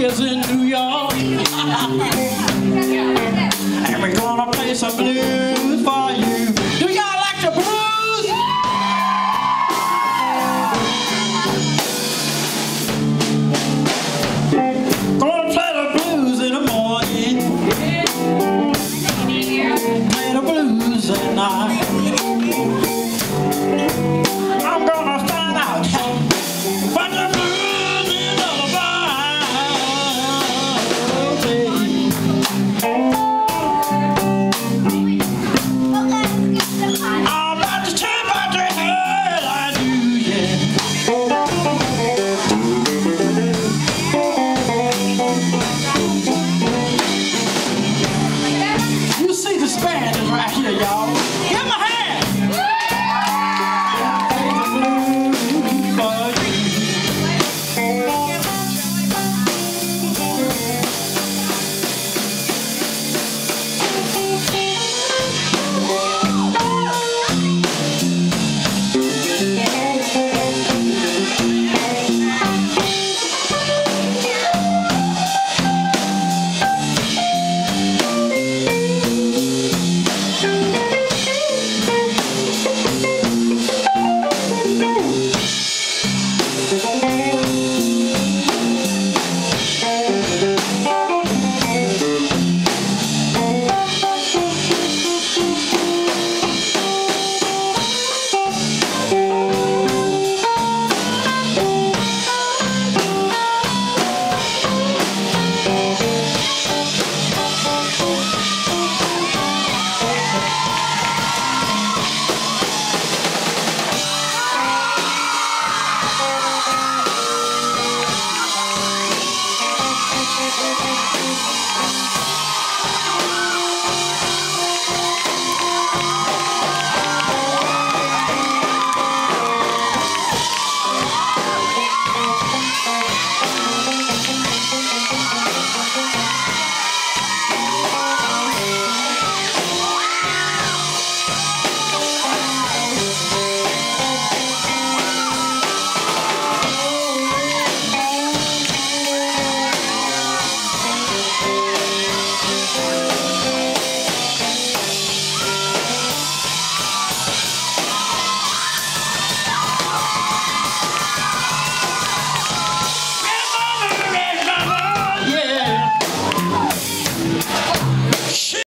niggas in New York. and we're gonna play some blues for you. right here, y'all.